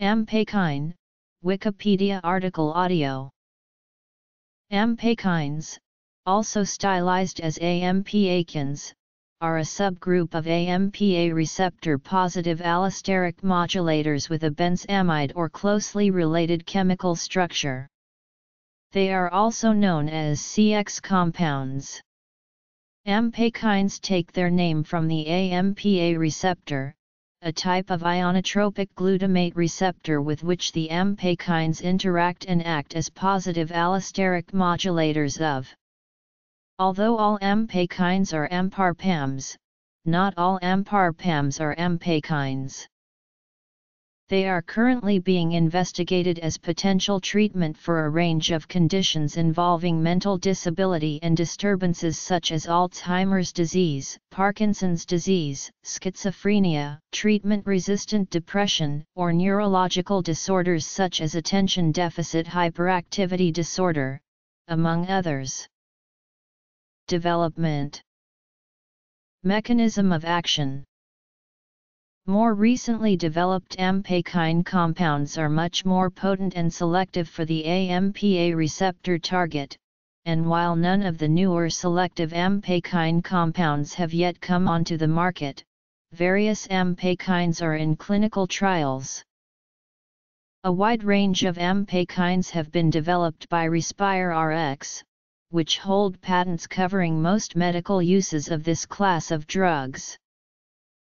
Ampakine, Wikipedia article audio Ampakines, also stylized as AMPAkines, are a subgroup of AMPA receptor-positive allosteric modulators with a benzamide or closely related chemical structure. They are also known as CX compounds. Ampakines take their name from the AMPA receptor, a type of ionotropic glutamate receptor with which the ampakines interact and act as positive allosteric modulators of. Although all ampakines are AMPAR PAMs, not all AMPAR PAMs are ampakines. They are currently being investigated as potential treatment for a range of conditions involving mental disability and disturbances such as Alzheimer's disease, Parkinson's disease, schizophrenia, treatment-resistant depression, or neurological disorders such as attention deficit hyperactivity disorder, among others. Development Mechanism of action more recently developed ampakine compounds are much more potent and selective for the AMPA receptor target, and while none of the newer selective ampakine compounds have yet come onto the market, various ampakines are in clinical trials. A wide range of ampakines have been developed by RespireRx, which hold patents covering most medical uses of this class of drugs.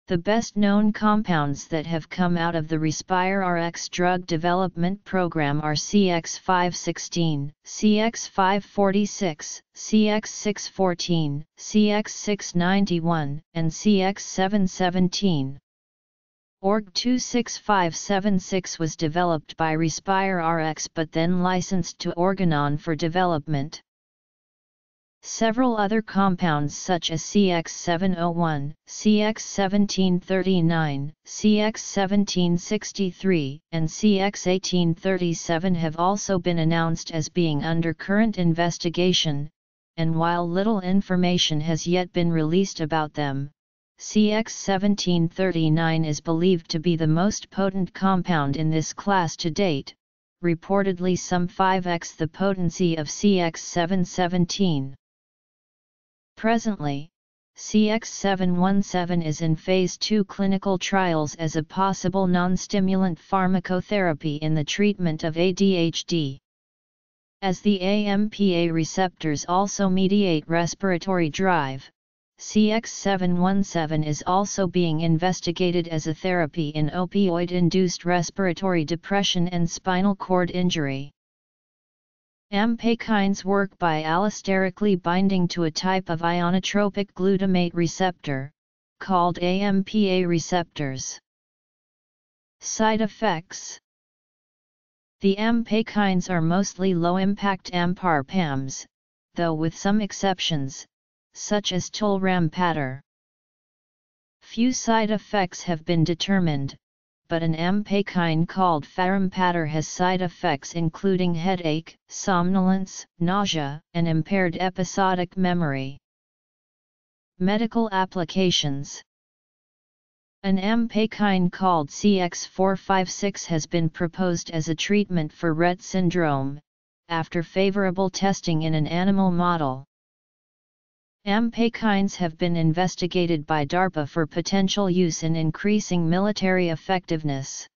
The best known compounds that have come out of the RespireRx drug development program are CX516, CX546, CX614, CX691, and CX717. ORG 26576 was developed by RespireRx but then licensed to Organon for development. Several other compounds such as CX701, CX1739, CX1763, and CX1837 have also been announced as being under current investigation, and while little information has yet been released about them, CX1739 is believed to be the most potent compound in this class to date, reportedly some 5x the potency of CX717. Presently, CX717 is in phase 2 clinical trials as a possible non-stimulant pharmacotherapy in the treatment of ADHD. As the AMPA receptors also mediate respiratory drive, CX717 is also being investigated as a therapy in opioid-induced respiratory depression and spinal cord injury. Ampakines work by allosterically binding to a type of ionotropic glutamate receptor, called AMPA receptors. Side effects The ampakines are mostly low-impact AMPAR-PAMs, though with some exceptions, such as tulrampator. Few side effects have been determined, but an ampakine called farampator has side effects including headache, somnolence, nausea, and impaired episodic memory. Medical applications An ampakine called CX456 has been proposed as a treatment for Rett syndrome, after favorable testing in an animal model. Ampakines have been investigated by DARPA for potential use in increasing military effectiveness.